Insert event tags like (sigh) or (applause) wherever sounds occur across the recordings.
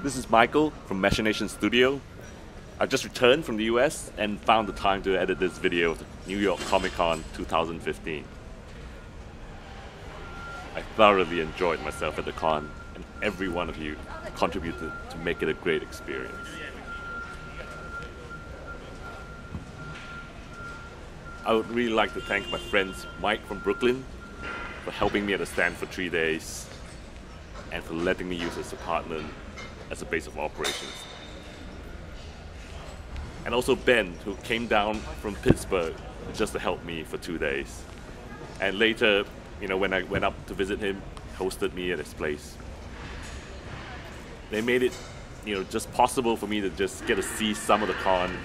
This is Michael from Machination Studio. I've just returned from the US and found the time to edit this video of New York Comic Con 2015. I thoroughly enjoyed myself at the con, and every one of you contributed to make it a great experience. I would really like to thank my friends Mike from Brooklyn for helping me at the stand for three days and for letting me use his apartment as a base of operations. And also Ben, who came down from Pittsburgh just to help me for two days. And later, you know, when I went up to visit him, hosted me at his place. They made it, you know, just possible for me to just get to see some of the con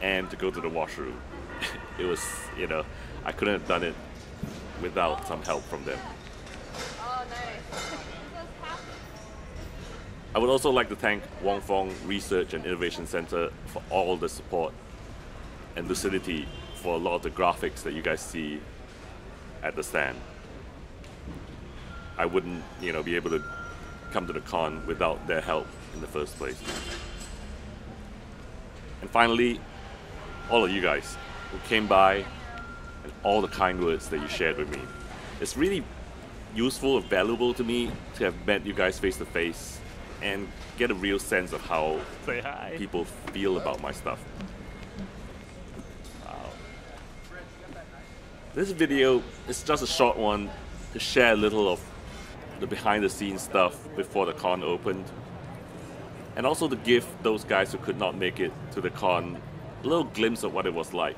and to go to the washroom. (laughs) it was, you know, I couldn't have done it without some help from them. Oh, (laughs) I would also like to thank Wong Fong Research and Innovation Center for all the support and lucidity for a lot of the graphics that you guys see at the stand. I wouldn't, you know, be able to come to the con without their help in the first place. And finally, all of you guys who came by and all the kind words that you shared with me. It's really useful and valuable to me to have met you guys face to face and get a real sense of how people feel about my stuff. Wow. This video is just a short one to share a little of the behind the scenes stuff before the con opened. And also to give those guys who could not make it to the con a little glimpse of what it was like.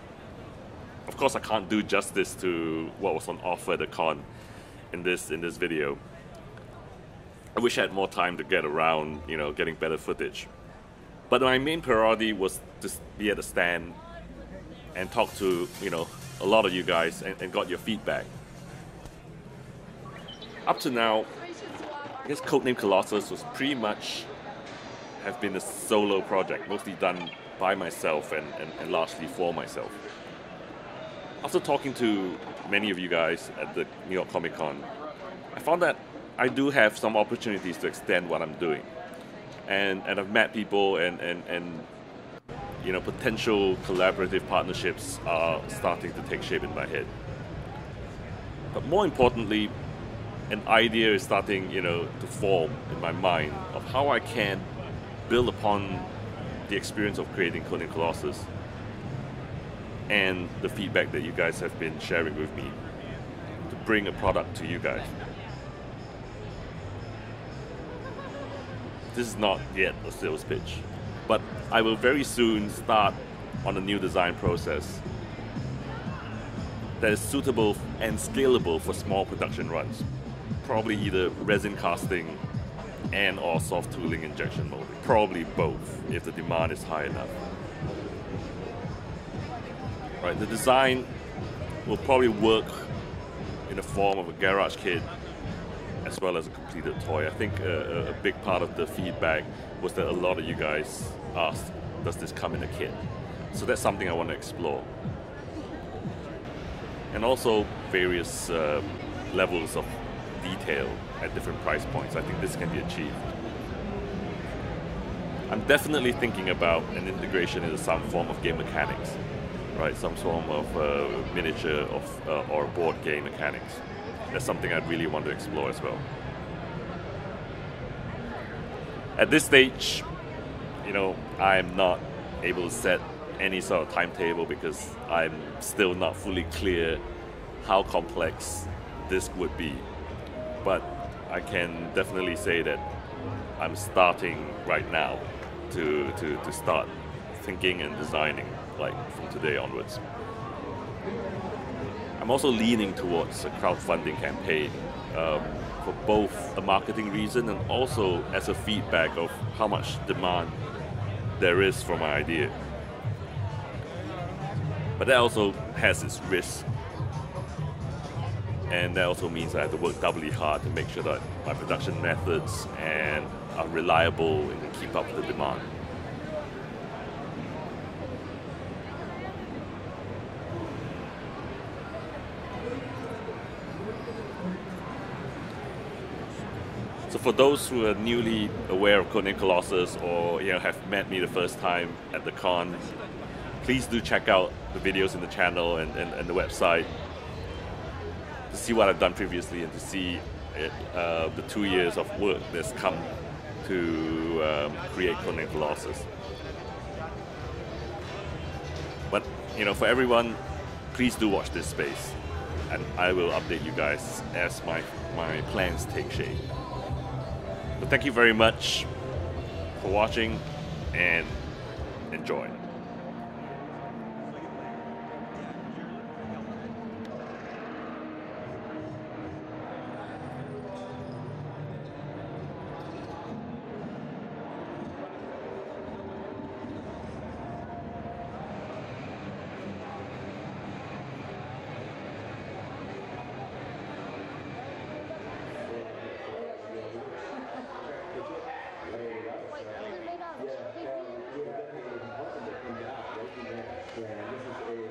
Of course I can't do justice to what was on offer at the con in this in this video. I wish I had more time to get around, you know, getting better footage. But my main priority was to be at the stand and talk to, you know, a lot of you guys and, and got your feedback. Up to now, I guess Codename Colossus was pretty much have been a solo project, mostly done by myself and, and, and largely for myself. After talking to many of you guys at the New York Comic Con, I found that I do have some opportunities to extend what I'm doing. And, and I've met people and, and, and you know, potential collaborative partnerships are starting to take shape in my head. But more importantly, an idea is starting, you know, to form in my mind of how I can build upon the experience of creating Codename Colossus and the feedback that you guys have been sharing with me to bring a product to you guys. This is not yet a sales pitch, but I will very soon start on a new design process that is suitable and scalable for small production runs. Probably either resin casting and or soft tooling injection molding. Probably both if the demand is high enough. Right, the design will probably work in the form of a garage kit as well as a completed toy. I think uh, a big part of the feedback was that a lot of you guys asked, does this come in a kit? So that's something I want to explore. And also various uh, levels of detail at different price points. I think this can be achieved. I'm definitely thinking about an integration into some form of game mechanics, right? Some form of uh, miniature of uh, or board game mechanics that's something I'd really want to explore as well. At this stage, you know, I'm not able to set any sort of timetable because I'm still not fully clear how complex this would be. But I can definitely say that I'm starting right now to, to, to start thinking and designing like from today onwards. I'm also leaning towards a crowdfunding campaign um, for both a marketing reason and also as a feedback of how much demand there is for my idea. But that also has its risk. And that also means I have to work doubly hard to make sure that my production methods and are reliable and can keep up with the demand. For those who are newly aware of Codename Colossus or you know have met me the first time at the con, please do check out the videos in the channel and, and, and the website to see what I've done previously and to see it, uh, the two years of work that's come to um, create Codename Colossus. But you know, for everyone, please do watch this space, and I will update you guys as my my plans take shape. But thank you very much for watching, and enjoy. Yeah. this is a